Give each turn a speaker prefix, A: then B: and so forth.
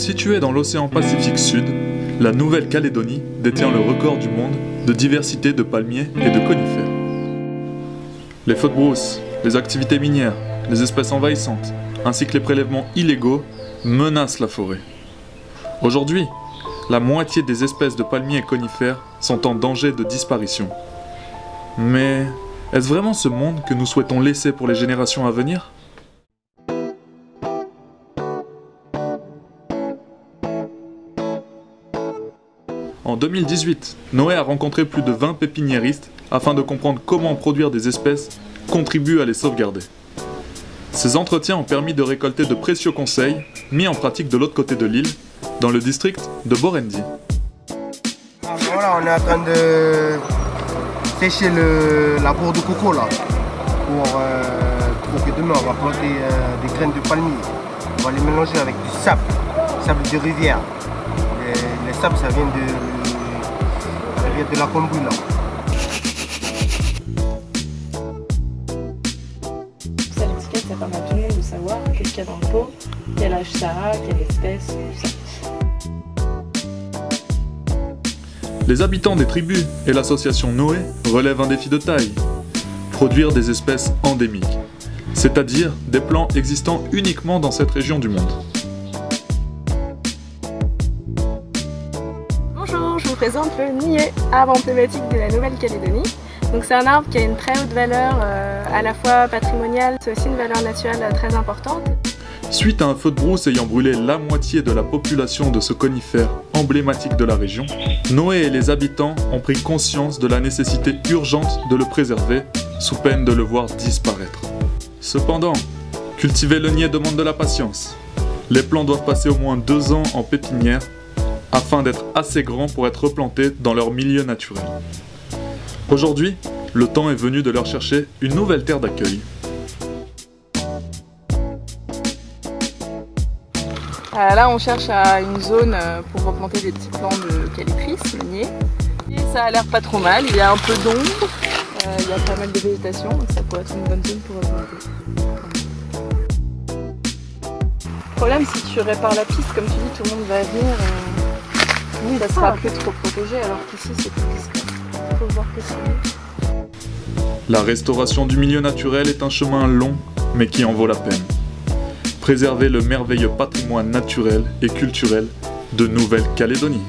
A: Située dans l'océan Pacifique Sud, la Nouvelle-Calédonie détient le record du monde de diversité de palmiers et de conifères. Les feux de brousse, les activités minières, les espèces envahissantes, ainsi que les prélèvements illégaux menacent la forêt. Aujourd'hui, la moitié des espèces de palmiers et conifères sont en danger de disparition. Mais est-ce vraiment ce monde que nous souhaitons laisser pour les générations à venir? En 2018, Noé a rencontré plus de 20 pépiniéristes afin de comprendre comment produire des espèces contribue à les sauvegarder. Ces entretiens ont permis de récolter de précieux conseils mis en pratique de l'autre côté de l'île, dans le district de Borendi.
B: Voilà, on est en train de sécher le, la bourre de coco là, pour, euh, demain on va planter euh, des graines de palmier. On va les mélanger avec du sable, sable de rivière. Les, les sables ça vient de, de la Combu là.
C: Ça, l'étiquette, ça permet à tout le monde de savoir qu'est-ce qu'il y a dans le pot, quel âge ça a, quelle espèce, tout ça.
A: Les habitants des tribus et l'association Noé relèvent un défi de taille. Produire des espèces endémiques, c'est-à-dire des plants existant uniquement dans cette région du monde.
C: Le nier, arbre emblématique de la Nouvelle-Calédonie. Donc c'est un arbre qui a une très haute valeur euh, à la fois patrimoniale, c'est aussi une valeur naturelle très importante.
A: Suite à un feu de brousse ayant brûlé la moitié de la population de ce conifère emblématique de la région, Noé et les habitants ont pris conscience de la nécessité urgente de le préserver, sous peine de le voir disparaître. Cependant, cultiver le nier demande de la patience. Les plants doivent passer au moins deux ans en pépinière afin d'être assez grands pour être replantés dans leur milieu naturel. Aujourd'hui, le temps est venu de leur chercher une nouvelle terre d'accueil.
C: Euh, là on cherche à une zone euh, pour replanter des petits plants de calipris, le nier. Et ça a l'air pas trop mal, il y a un peu d'ombre, euh, il y a pas mal de végétation, donc ça pourrait être une bonne zone pour replanter. Le problème si tu répares la piste, comme tu dis, tout le monde va venir, ça sera plus trop protégé alors qu'ici c'est plus discret. Faut voir que c'est.
A: La restauration du milieu naturel est un chemin long, mais qui en vaut la peine. Préserver le merveilleux patrimoine naturel et culturel de Nouvelle-Calédonie.